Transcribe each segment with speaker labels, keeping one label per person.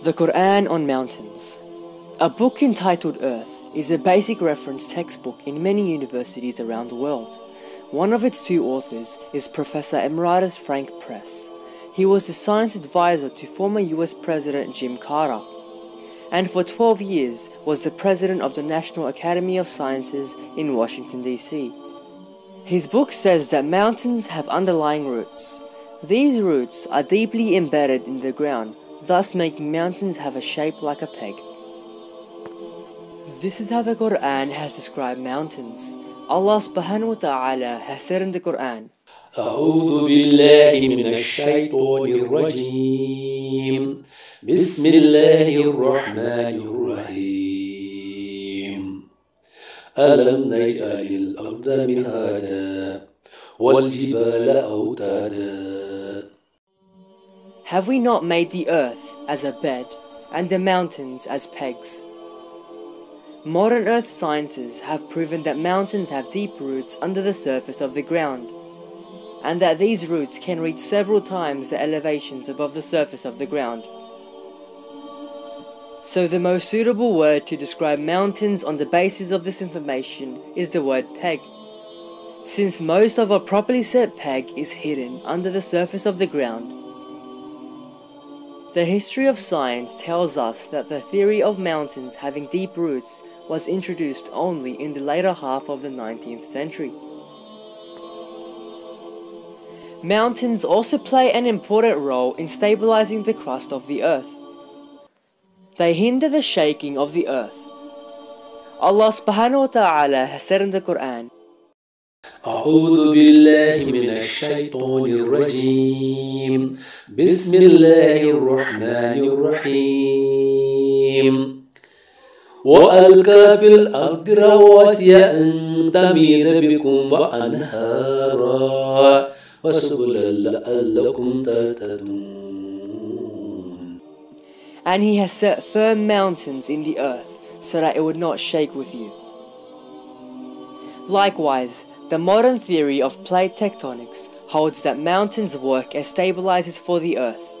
Speaker 1: The Quran on Mountains. A book entitled Earth is a basic reference textbook in many universities around the world. One of its two authors is Professor Emeritus Frank Press. He was the science advisor to former US President Jim Carter, and for 12 years was the president of the National Academy of Sciences in Washington, D.C. His book says that mountains have underlying roots. These roots are deeply embedded in the ground thus making mountains have a shape like a peg. This is how the Quran has described mountains. Allah subhanahu wa ta'ala has said in the Quran,
Speaker 2: أعوذ بالله من الشيطان الرجيم بسم الله الرحمن الرحيم ألم نجعل الأرض مهادا والجبال أوتادا
Speaker 1: have we not made the earth as a bed and the mountains as pegs? Modern earth sciences have proven that mountains have deep roots under the surface of the ground, and that these roots can reach several times the elevations above the surface of the ground. So the most suitable word to describe mountains on the basis of this information is the word peg. Since most of a properly set peg is hidden under the surface of the ground, the history of science tells us that the theory of mountains having deep roots was introduced only in the later half of the 19th century. Mountains also play an important role in stabilizing the crust of the earth. They hinder the shaking of the earth. Allah subhanahu wa ta'ala has said in the Quran,
Speaker 2: أعوذ بالله من الشيطان الرجيم. بسم الله الرحمن الرحيم. وألقى في الأرض رواسي أن تميد بكم وأنهارا. وسبلا لعلكم تهتدون.
Speaker 1: And he has set firm mountains in the earth so that it would not shake with you. Likewise, the modern theory of plate tectonics holds that mountains work as stabilizers for the Earth.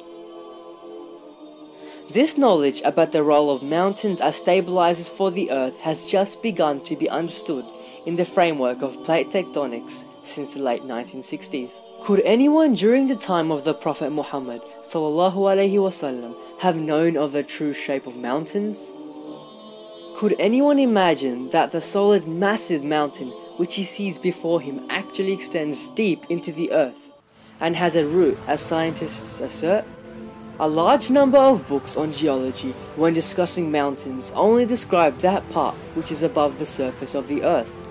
Speaker 1: This knowledge about the role of mountains as stabilizers for the Earth has just begun to be understood in the framework of plate tectonics since the late 1960s. Could anyone during the time of the Prophet Muhammad wasallam have known of the true shape of mountains? Could anyone imagine that the solid massive mountain which he sees before him actually extends deep into the earth and has a root as scientists assert? A large number of books on geology when discussing mountains only describe that part which is above the surface of the earth.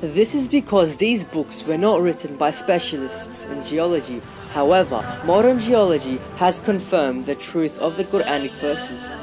Speaker 1: This is because these books were not written by specialists in geology. However, modern geology has confirmed the truth of the Quranic verses.